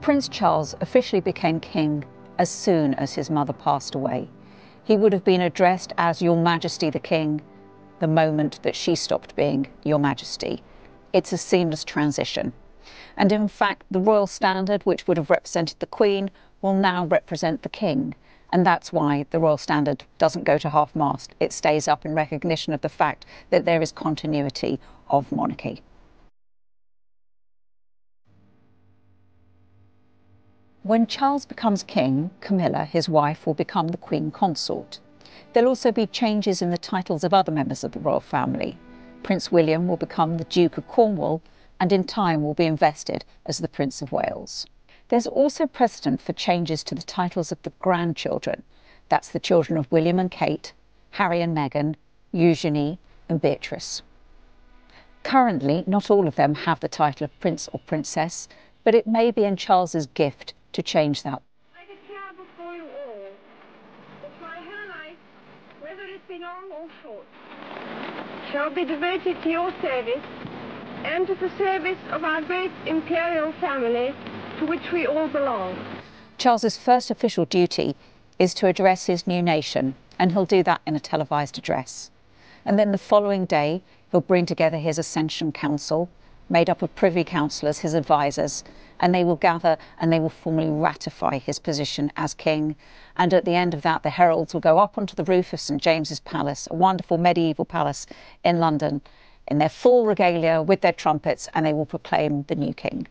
Prince Charles officially became king as soon as his mother passed away. He would have been addressed as Your Majesty the King the moment that she stopped being Your Majesty. It's a seamless transition. And in fact, the royal standard, which would have represented the Queen, will now represent the King. And that's why the royal standard doesn't go to half mast. It stays up in recognition of the fact that there is continuity of monarchy. When Charles becomes king, Camilla, his wife, will become the queen consort. There'll also be changes in the titles of other members of the royal family. Prince William will become the Duke of Cornwall and in time will be invested as the Prince of Wales. There's also precedent for changes to the titles of the grandchildren. That's the children of William and Kate, Harry and Meghan, Eugenie and Beatrice. Currently, not all of them have the title of Prince or Princess, but it may be in Charles's gift to change that. I declare before you all that my whole life, whether it be long or short, shall be devoted to your service and to the service of our great imperial family to which we all belong. Charles's first official duty is to address his new nation, and he'll do that in a televised address. And then the following day, he'll bring together his Accession Council, made up of privy councillors, his advisers, and they will gather and they will formally ratify his position as king. And at the end of that, the heralds will go up onto the roof of St James's Palace, a wonderful medieval palace in London, in their full regalia with their trumpets, and they will proclaim the new king.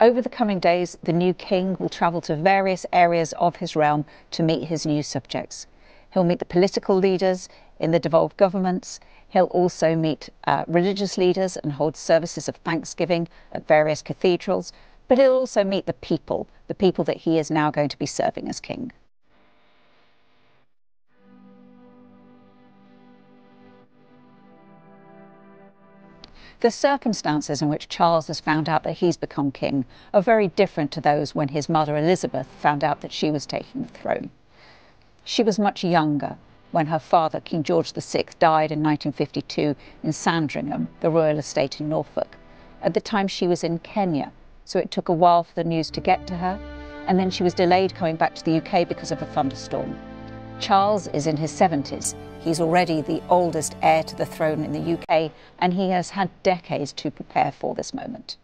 Over the coming days, the new king will travel to various areas of his realm to meet his new subjects. He'll meet the political leaders in the devolved governments. He'll also meet uh, religious leaders and hold services of thanksgiving at various cathedrals, but he'll also meet the people, the people that he is now going to be serving as king. The circumstances in which Charles has found out that he's become king are very different to those when his mother Elizabeth found out that she was taking the throne. She was much younger when her father, King George VI, died in 1952 in Sandringham, the royal estate in Norfolk. At the time, she was in Kenya, so it took a while for the news to get to her, and then she was delayed coming back to the UK because of a thunderstorm. Charles is in his 70s. He's already the oldest heir to the throne in the UK, and he has had decades to prepare for this moment.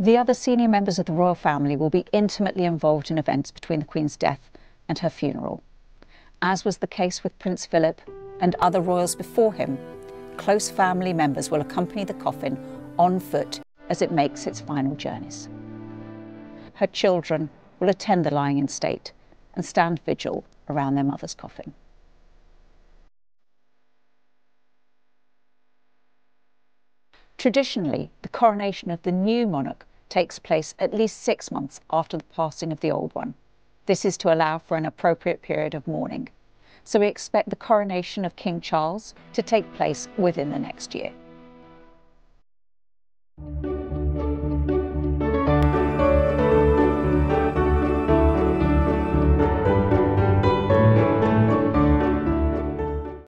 The other senior members of the royal family will be intimately involved in events between the Queen's death and her funeral. As was the case with Prince Philip and other royals before him, close family members will accompany the coffin on foot as it makes its final journeys. Her children will attend the lying in state and stand vigil around their mother's coffin. Traditionally, the coronation of the new monarch takes place at least six months after the passing of the old one. This is to allow for an appropriate period of mourning. So we expect the coronation of King Charles to take place within the next year.